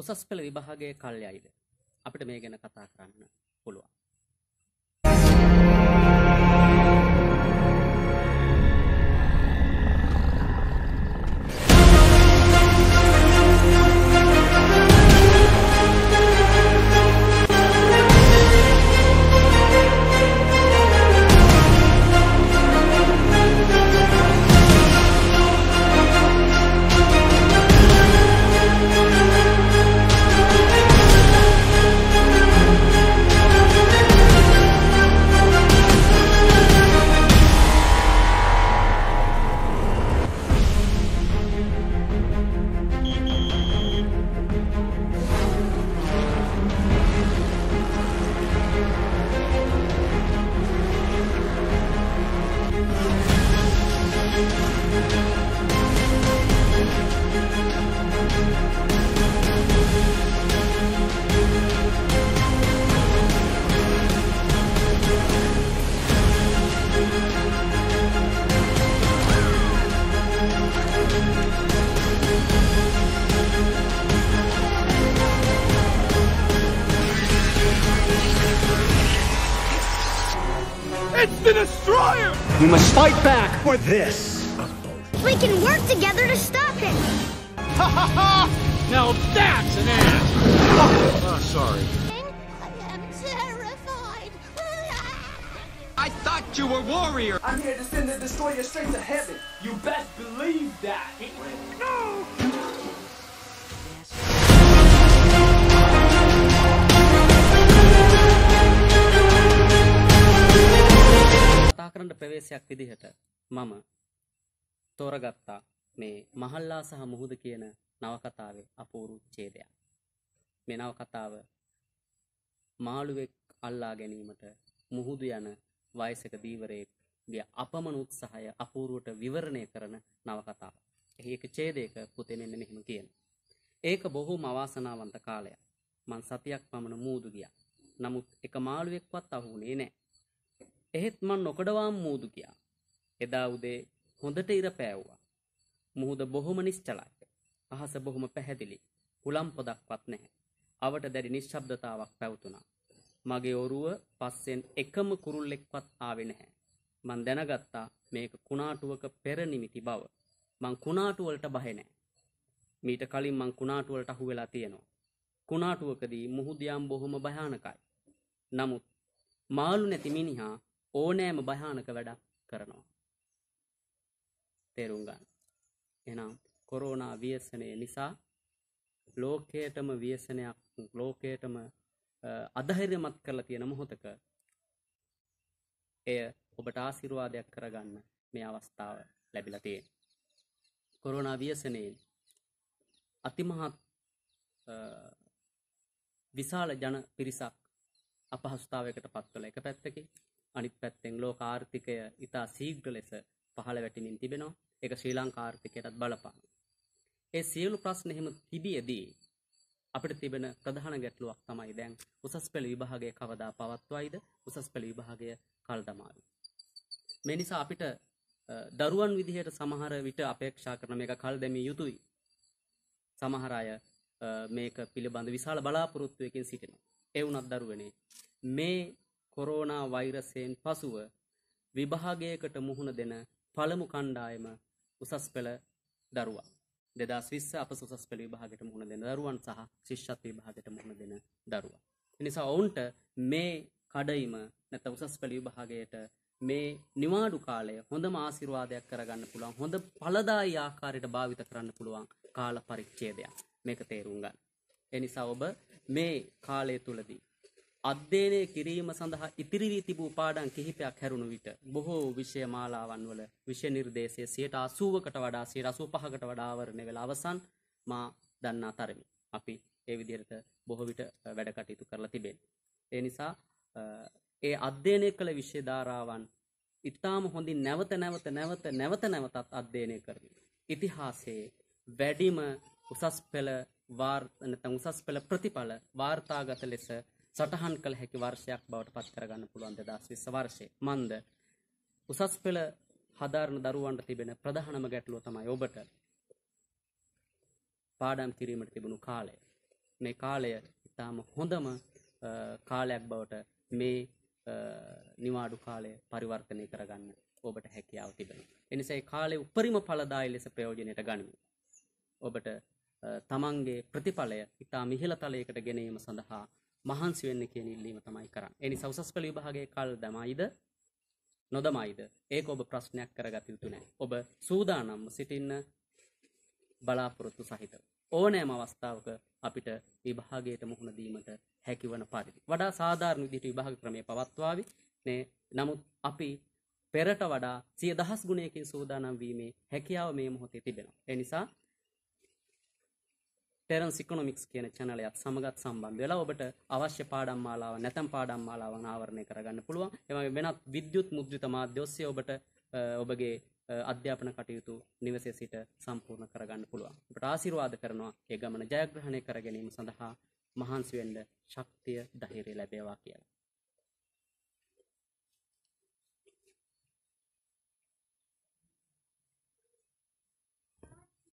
උසස් පෙළ විභාගයේ කල්යයිද අපිට මේ ගැන කතා කරන්න පුළුවන්. It's the destroyer! We must fight back for this. We can work together to stop him. Ha ha ha! Now that's an ass! Oh, sorry. I am terrified. I thought you were warrior! I'm here to send the destroyer straight to heaven. You best believe that. No! කරන්න ප්‍රවේශයක් විදිහට මම තෝරගත්තා මේ මහල්ලා සහ මුහුද කියන නවකතාවේ අපූරු ඡේදයක්. මේ නවකතාව මාළුවෙක් අල්ලා ගැනීමට මුහුදු යන වයසක දීවරයෙක්ගේ අපමණ උත්සාහය අපූරුවට විවරණය කරන නවකතාවක්. ඒක ඡේදයක පුතේ මෙන්න මෙහෙම කියන. ඒක බොහෝම අවාසනාවන්ත කාලයක්. මං සතියක් පමණ මූදු ගියා. නමුත් එක මාළුවෙක්වත් අහුුණේ නැහැ. එහෙත් මං නොකඩවාම් මූදු කියා. එදා උදේ හොඳට ඉර පෑව්වා. මුහුද බොහොම නිශ්චලයි. අහස බොහොම පැහැදිලි. හුලම් පොදක්වත් නැහැ. අවට දැඩි නිශ්ශබ්දතාවක් පැවතුනා. මගේ ඔරුව පස්සෙන් එකම කුරුල්ලෙක්වත් ආවේ නැහැ. මං දැනගත්තා මේක කුණාටුවක පෙර නිමිති බව. මං කුණාටුවලට බහේ නැහැ. මීට කලින් මං කුණාටුවලට අහු වෙලා තියෙනවා. කුණාටුවකදී මුහුදියම් බොහොම භයානකයි. නමුත් මාළු නැති මිනිහා ඕනෑම භයානක වැඩක් කරනවා. තේරුම් ගන්න. එහෙනම් කොරෝනා ව්‍යසනය නිසා ලෝකයටම ව්‍යසනයක් ලෝකයටම අධෛර්යමත් කරලා තියෙන මොහොතක එය ඔබට ආශිර්වාදයක් කරගන්න මේ අවස්ථාව ලැබිලා තියෙනවා. කොරෝනා ව්‍යසනයෙන් අතිමහත් විශාල ජන පිරිසක් අපහසුතාවයකට පත්වල එක පැත්තකින් අනිත් පැත්තෙන් ලෝක ආර්ථිකය ඉතා සීග්‍ර ලෙස පහළ වැටිමින් තිබෙනවා එක ශ්‍රී ලංකාර්ථිකයටත් බලපාන. ඒ සියලු ප්‍රශ්න එහෙම තිබියදී අපිට තිබෙන ප්‍රධාන ගැටලුවක් තමයි දැන් උසස් පෙළ විභාගය කවදා පවත්වයිද උසස් පෙළ විභාගය කල් දමාවි. මේ නිසා අපිට දරුවන් විදිහට සමහර විට අපේක්ෂා කරන මේක කල් දැමිය යුතුයි. සමහර අය මේක පිළිබඳ විශාල බලාපොරොත්තුවකින් සිටිනවා. ඒ වුණත් දරුවනේ මේ කොරෝනා වෛරසයෙන් පසුව විභාගයකට මුහුණ දෙන පළමු කණ්ඩායම උසස් පෙළ දරුවා. දෙදස් විස්ස අප උසස් පෙළ විභාගයට මුහුණ දෙන දරුවන් සහ ශිෂ්‍යත් විභාගයට මුහුණ දෙන දරුවා. එනිසා ඔවුන්ට මේ කඩයිම නැත උසස් පෙළ විභාගයට මේ නිවාඩු කාලය හොඳම ආශිර්වාදයක් කරගන්න පුළුවන් හොඳ පලදායි ආකාරයට භාවිත කරන්න පුළුවන් කාල පරිච්ඡේදයක් මේක තේරුම් ගන්න. එනිසා ඔබ මේ කාලය තුලදී අධ්‍යයනය කිරීම සඳහා ඉතිරි වී තිබූ පාඩම් කිහිපයක් හැරුණු විට බොහෝ විෂය මාලාවන් වල විෂය නිර්දේශය 80කට වඩා 85කට වඩා ආවරණය වෙලා අවසන් මා දන්නා තරමේ අපි ඒ විදිහට බොහෝ විට වැඩ කටයුතු කරලා තිබෙනවා. ඒ නිසා ඒ අධ්‍යයනය කළ විෂය ධාරාවන් ඉතාම හොඳින් නැවත නැවත නැවත නැවත නැවතත් අධ්‍යයනය කරමින් ඉතිහාසයේ වැඩිම උසස් පෙළ වාර් නැත්නම් උසස් පෙළ ප්‍රතිඵල වාර්තාගත ලෙස සටහන් කළ හැකි වර්ෂයක් බවට පත් කරගන්න පුළුවන් 2020 වර්ෂයේ. මන්ද උසස් පෙළ හදාරන දරුවන්ට තිබෙන ප්‍රධානම ගැටලුව තමයි ඔබට පාඩම් කිරීමට තිබුණු කාලය. මේ කාලය ඉතාම හොඳම අ, කාලයක් බවට මේ අ, නිවාඩු කාලය පරිවර්තනය කරගන්න ඔබට හැකියාව තිබෙනවා. එනිසා ඒ කාලේ උපරිම ඵලදායී ලෙස ප්‍රයෝජනයට ගනිමු. ඔබට අ, තමන්ගේ ප්‍රතිඵලය ඉතා මිහිල තලයකට ගෙනීම සඳහා මහන්සි වෙන්න කියන ඉල්ලීම තමයි කරන්නේ. ඒ නිසා උසස් පෙළ විභාගයේ කල් දමයිද නොදමයිද ඒක ඔබ ප්‍රශ්නයක් කරගත යුතු නැහැ. ඔබ සූදානම්ව සිටින්න බලාපොරොත්තු සහිත. ඕනෑම අවස්ථාවක අපිට විභාගයට මුහුණ දීමට හැකිවන පරිදි. වඩා සාධාරණ විදිහට විභාග ක්‍රමය පවත්වාවි. නේ නමුත් අපි පෙරට වඩා සිය දහස් ගුණයකින් සූදානම් වීමේ හැකියාව මේ මොහොතේ තිබෙනවා. ඒ නිසා ටෙරන්ස් ඉකොනොමික්ස් කියන චැනලයත් සමගත් සම්බන්ධ වෙලා ඔබට අවශ්‍ය පාඩම් මාලාව නැතම් පාඩම් මාලාව අනාවරණය කරගන්න පුළුවන්. ඒ වගේ වෙනත් විද්‍යුත් මුද්‍රිත මාධ්‍ය ඔස්සේ ඔබට අ, ඔබගේ අ, අධ්‍යාපන කටයුතු නිවසේ සිට සම්පූර්ණ කරගන්න පුළුවන්. ඔබට ආශිර්වාද කරනවා ඒ ගමන ජයග්‍රහණය කර ගැනීම සඳහා මහන්සි වෙන්න ශක්තිය ධෛර්යය ලැබේවා කියලා.